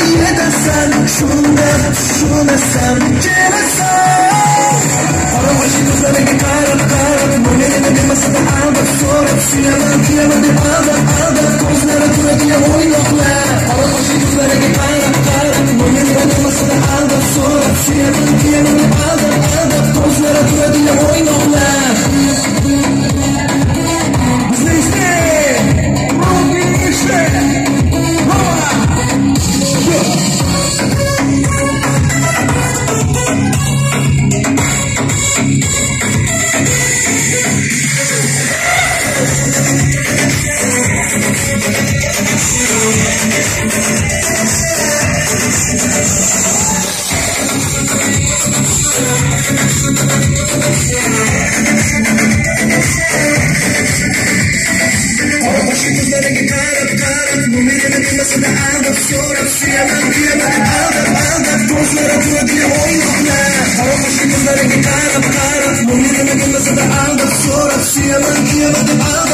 berasan shunda tushunasan kerasan ನನಗೆ ಭಾರತ ಭಾರತ್ ಮುನಿರನ ದಿವಸದ ಆದ ಸೋರ ಸಿಯನ ದಿಯನ ಆದ ಆದ ತೋಸರ ತುದಿಯ ಹೋಯ್ನ ಹವಶಿ ನನಗೆ ಭಾರತ ಭಾರತ್ ಮುನಿರನ ದಿವಸದ ಆದ ಸೋರ ಸಿಯನ ದಿಯನ ಆದ